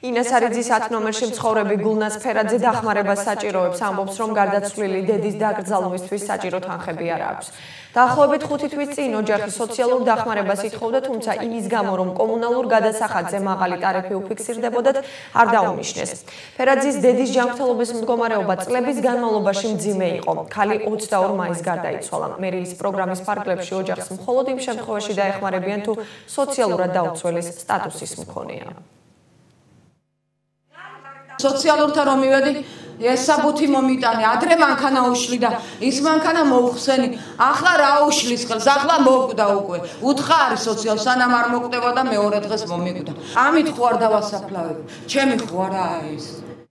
ინას არიძის 10 ნომერში მცხოვრები გულნას ფერაძე დახმარებას საჭიროებს ამბობს რომ გარდაცვლილი დედის დაკრძალვისთვის საჭირო თანხები არ აქვს. დაახლოებით 5 თვის წინ ოჯახი სოციალურ დახმარებას ითხოვდა, თუმცა იმის გამო რომ კომუნალურ გადასახადზე მაღალი ტარიფი უფიქსირდებოდათ, არ დაუნიშნეს. ფერაძის დედის ჯანმრთელობის მდგომარეობა წლების განმავლობაში მძიმე იყო. ქალი 22 მაისს გარდაიცვალა. მერილის პროგრამის ფარგლებში ოჯახს მხოლოდ იმ შემთხვევაში დაეხმარებიან თუ სოციალურად დაუცველის სტატუსის მქონეა. სოციალურთან რომ მივედი ეს საბუთი მომიტანე. ადრე მანქანა უშლი და ის მანქანა მოუხსენი. ახლა რა უშლის ხელს? ახლა მოკვდა უკვე. უთხარი სოციალ სანამ არ მოკვდება და მეორე დღეს მომიკვდა ამით არ დავასაფლავებ. ჩემი არა ეს